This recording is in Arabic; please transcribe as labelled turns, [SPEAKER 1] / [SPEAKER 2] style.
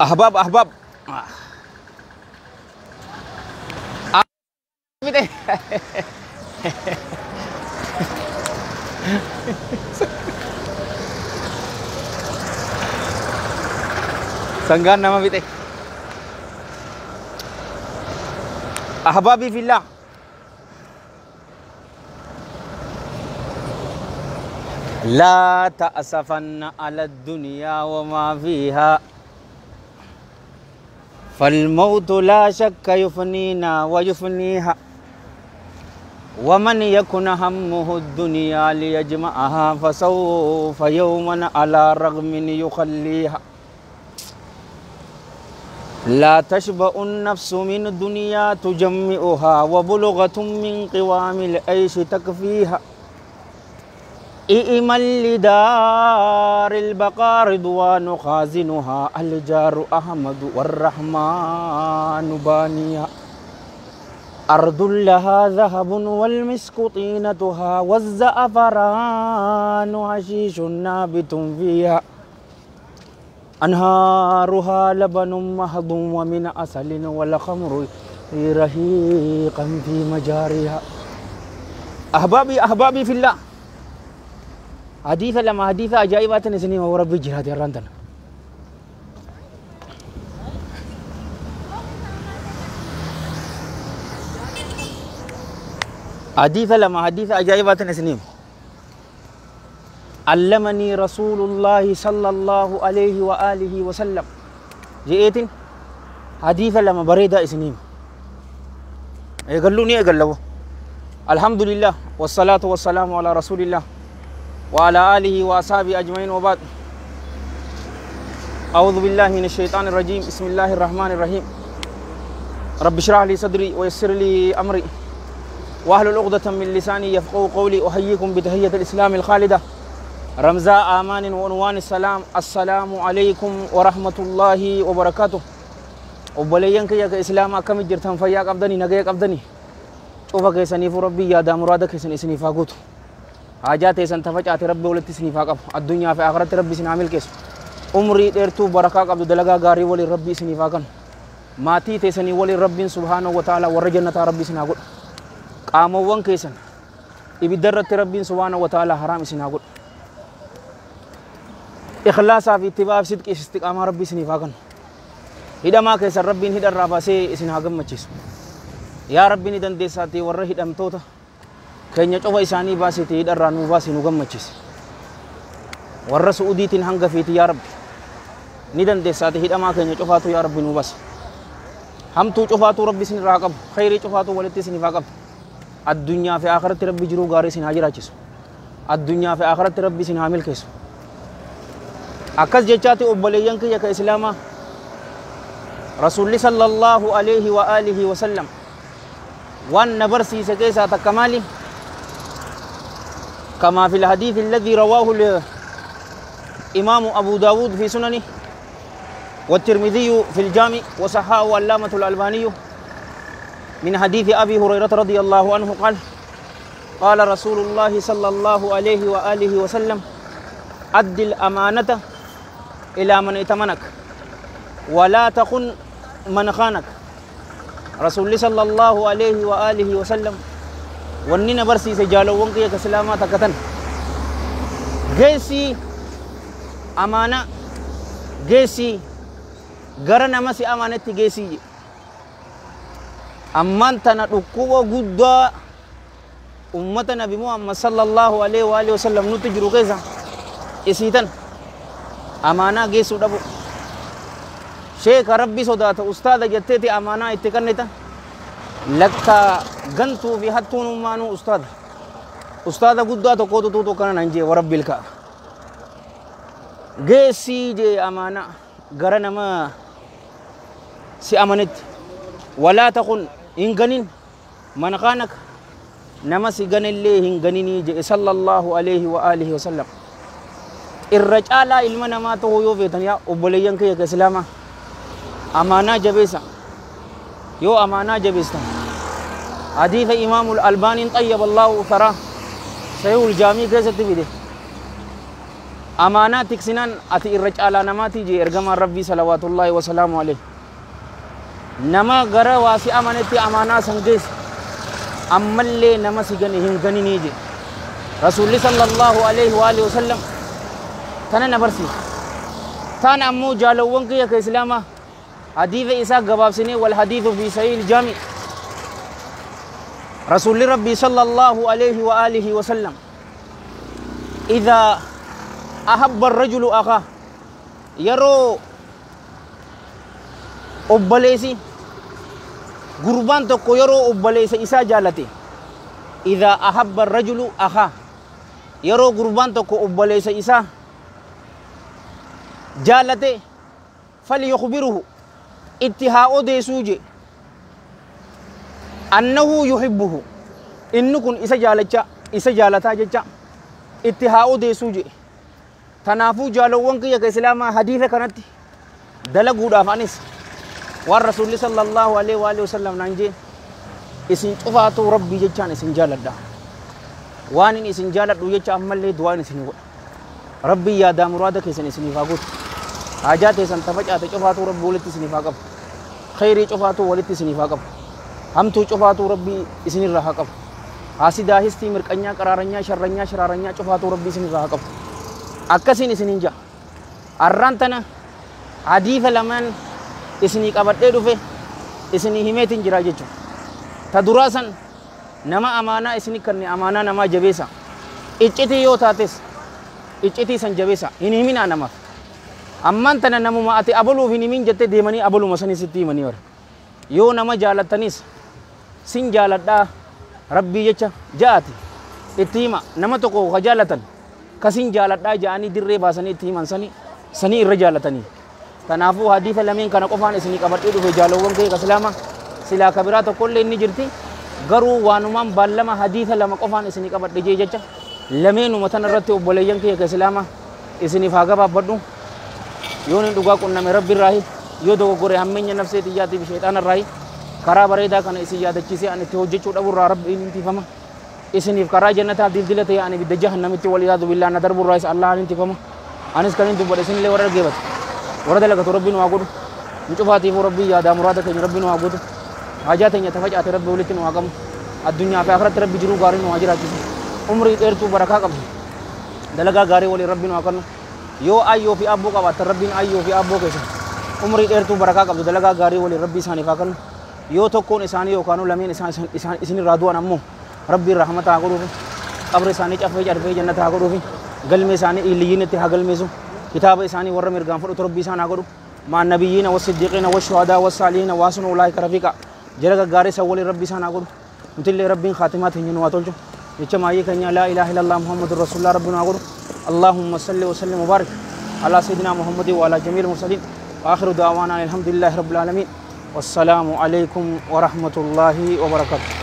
[SPEAKER 1] أحباب Mite. Sanggan nama bite. أحبابي في الله لا تأسفن على الدنيا وما فيها فالموت لا شك يفنينا ويفنيها ومن يكن همه الدنيا ليجمعها فسوف يوما على رغم يخليها. لا تشبع النفس من الدنيا تجمعها وبلغة من قوام العيش تكفيها. إئما لدار البقاء رضوان خازنها الجار أحمد والرحمن بانيها أرض لها ذهب والمسك طينتها والزعفران حشيش نابت فيها. أنهارها لبن مهض ومن أصل والخمر رهيقا في مجاريها. أحبابي أحبابي في الله. حديث لما حديث أجائبات نسني ورب جهاد الرندن حديث لما حديث أجائبات نسني علمني رسول الله صلى الله عليه وآله وسلم. جئت حديث لما بريدة اسنيم يقولوني يقلوا الحمد لله والصلاة والسلام على رسول الله. وعلى آله وأصحابه أجمعين وبعد. أعوذ بالله من الشيطان الرجيم. بسم الله الرحمن الرحيم. رب اشرح لي صدري ويسر لي أمري. واحلل عقدة من لساني يفقهوا قولي. أحييكم بتحية الإسلام الخالدة. رمزاء آمان وعنوان السلام. السلام عليكم ورحمة الله وبركاته. وبليان كيا كإسلام كم جرتم فيا قبضني نجاي قبضني. شوف كيسني ربي يا دام مرادك كيسني اسني فاقوت حاجات إيسان تفجأت ربي ولت اسني فاقب الدنيا في آخرت ربي سن عامل كيس عمري ديرتو بركة قبض دلقا غاري ولي ربي اسني فاقن ماتي تيسني ولي ربي سبحانه وتعالى ورجنة ربي سناقول قاموان كيسن ibiddarratti rabbiin subhaanahu wa ta'ala haraam isin haa godhu ikhlaasaa fi ittibaa fi sidqii istiqaamaa rabbii isiniif haa kennu hidhamaa keessan rabbiin hidharraa baasee isin haa gammachiisu yaa rabbi ni dandeessaati warra hidhamtoota keenya cofa isaanii baasiti hidharraa nuu baasi nu gammachiisi warra su'udiitiin hanga fiiti yaa rabbi ni dandeessaati hidhamaa keenya cofaatu yaa rabbi nuu baasi hamtuu cofaatu rabbi isin irraa qabu khayrii cofaatu walitti isiniif haa qabu addunyaa fi akhiratti rabbi jiruu gaarii isin haa jiraachisu addunyaa fi akhiratti rabbi isin haa milkeessu akkas jechaati obboleeyyan kiyya ka islaamaa rasuulli sallallahu alaihi wa alihi wa sallam waan na barsiise keessaa takka maali كما في الحديث الذي رواه الإمام أبو داود في سننه والترمذي في الجامع وصححه علامة الألباني من حديث أبي هريرة رضي الله عنه قال قال رسول الله صلى الله عليه وآله وسلم أد الأمانة إلى من ائتمنك ولا تخن من خانك. رسول صلى الله عليه وآله وسلم وننا برسي سجالو ونقيا كسلاما تكتن جيسي أمانة جيسي غرنا مسي أمانة جيسي amman tana dhukkuba guddaa ummata nabi muhammad sallallahu alaihi wa alihi wasallam nutti jiru keessa isiitan amaanaa geessuu dhabu sheeka rabbi sodaata ustaada jetteeti amaanaa itti kannita لكتا غنتو في هاتون مانو أستاذ أستاذ غدا تو كوتو تو تو كان نجي ورب بلكا جي سي جي آمانا غرنما سي امانت ولا تخن ان غنين من غانك نما سي غن الله ان غنيني جي صلى الله عليه واله وسلم الرجال علم نما تو يو فيتنيا وبليان كي اسلاما آمانا جبيسا يو آمانا جبيسا hadiisa imaamul albaaniin xayyaba allaahu saraa sayuul jaamii keessatti fide amaanaa tiksinaan ati irra caalaa namaatii jee ergamaan rabbii salawaatullaahi wasalaamu alayhi nama gara waa si amanetti amaanaa san geesse ammallee nama si gane hin ganinii je rasuulli sallallahu alaihi wa alihi wasallam tana na barsiisa taan ammoo jaalawwan kiyya ka islaamaa hadiisa isaa gabaabsinee rasuulli rabbii sallallahu alaihi wa alihi wasallam إذا أحب الرجل أخاه يرو أبليسي قربان تكو يرو أبليسي إسا جالتي. إذا أحب الرجل أخاه يرو قربان تكو أبليسي إسا جالتي فليخبره. اتهاء دي سوجي. أنه يحبه إنكم إسا جالتا إسا جالتا جتا itti haa odeessuu jedhe tanaafuu jaalawwan kiyya ka islaamaa hadiisa kanatti dalaguudhaaf anis waan rasuulli sallallahu alaihi wa alihi wasallam naan jeen isin cufaatu rabbii jechaan isin jaaladha waan in isin jaaladhu jecha ammallee du'aan isin godha rabbii yaadaa muraada keessan isiniif haa guutu haajaa teessan tafacaate cufaatu rabbii walitti isiniif haa qabu khayrii cufaatu walitti isiniif haa qabu hamtuu cufaatu rabbii isinirraa haa qabu haasidaa histii mirqanyaa qaraaranyaa sharranyaa shiraaranyaa cufaatu rabbii isinirraa haa qabu akkasiin isiniin ja'a arraan tana hadiisa lamaan isinii qabadhee dhufe isinii himeetiin jira jechuudha ta duraa san nama amaanaa isinii kanne amaanaa namaa jabeessa iccitii yoo taates iccitii san jabeessa hin himinaa namaaf ammaan tana namuma ati abaluuf yoo nama jaalattanis sin jaaladhaa rabbii jecha ja'ati itti hima nama tokko ka jaalatan kasin jaaladhaa ja'anii dirree baasanii itti himan sani sanii irra jaalatanii kanaafuu hadiisa lameen kana qofaan isinii qabadhee dhufe jaalawwan kee ka islaama silaa ka biraa tokkollee inni jirti garuu waanumaan baallama hadiisa lama qofaan isinii qabadhe jee jecha lameenuma tana irratti obboleeyyan kee ka islaama isiniif haa gabaabbadhu yoo nin dhugaa qunname rabbi irraahi yoo dogoggore hammeenya nafsee xiyyaatiif sheexaana irraahi karaa bareedaa kana isin yaadachiisee ani itti hojjechuu dhaburraa rabbiin intifama isiniif karaa jannataa dildila ta'e ani ibidda jahannamitti wal yaadu billaa na darburraa isa allahan intifama anis kan hin dubbadhe isinillee warra dhaggeeffate warra dalagatu rabbiin waa godhu nu cufaatiifuu rabbii yaadaa muraada keenya rabbiin waa godhu hajaa teenya tafacaate rabbi walitti nu haa qabu addunyaa fi akhiratti rabbi jiruu gaarii nu haa jiraachisu umrii dheertuu barakaa qabdu dalagaa gaarii waliin rabbiin waa kennu yoo ayyoo fi abboo qabaattan rabbiin ayyoo fi abboo keessa umrii dheertuu barakaa qabdu dalagaa gaarii waliin rabbii isaaniif haa kennu yoo tokkoon isaanii yookaan lameen isaan isinirraa du'an ammoo rabbiin rahmata haa godhuufi qabri isaanii caffee carfee jannata haa godhuufi galmee isaanii iliyyiin itti haa galmeessu kitaaba isaanii warra mirgaan fudhatu rabbii isaan haa godhu maan nabiyyiina wasiddiqiina washuhadaa wasaalihiina waasuna ulaa'ika rafiiqa jala gaggaarii isa waliin rabbii isaan haa godhu nutillee rabbiin khaatimaa teenya nu haa tolchu jecha maayyee keenya laa ilaaha illallah muhammadun rasuulullah rabbiin haa godhu اللهم صل وسلم وبارك على سيدنا محمد وعلى جميع المرسلين وآخر دعوانا الحمد لله رب العالمين. والسلام عليكم ورحمة الله وبركاته.